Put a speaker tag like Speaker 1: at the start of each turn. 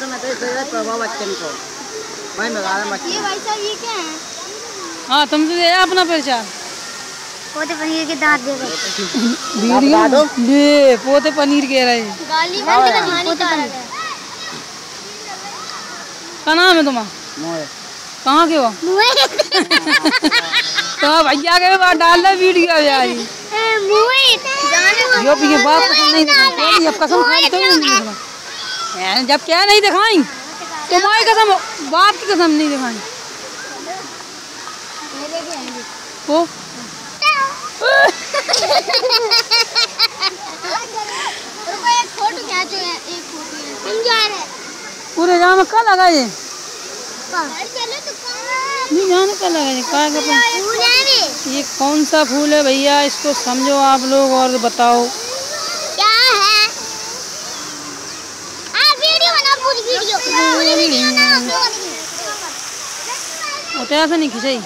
Speaker 1: तो मैं तो इससे प्रभाव बच्चन को वही मंगा रहा बच्चन
Speaker 2: ये भाई साहब ये क्या है?
Speaker 3: हाँ तुम तो दे अपना परिचय
Speaker 2: पोते पनीर के दांत दे गए
Speaker 3: वीडियो ले पोते पनीर कह रहे हैं।
Speaker 2: गाली हानिकारक है।
Speaker 3: क्या नाम है तुम्हारा?
Speaker 1: मोए।
Speaker 3: कहाँ के हो? तो भैया के बाद डाल दे वीडियो यार। यो भी ये कसम नहीं अब कसम खाई तो नहीं जब क्या नहीं दिखाई तुम्हारी कसम बाप की कसम नहीं दिखाई वो? पूरे गाँव में कहाँ लगा ये? नहीं जाने कहाँ लगा ये? कहाँ का ये कौन सा फूल है भैया? इसको समझो आप लोग और बताओ
Speaker 2: क्या है आ वीडियो बना पूरी वीडियो पूरी वीडियो ना अपलोड
Speaker 3: उठा से नहीं खिंचाई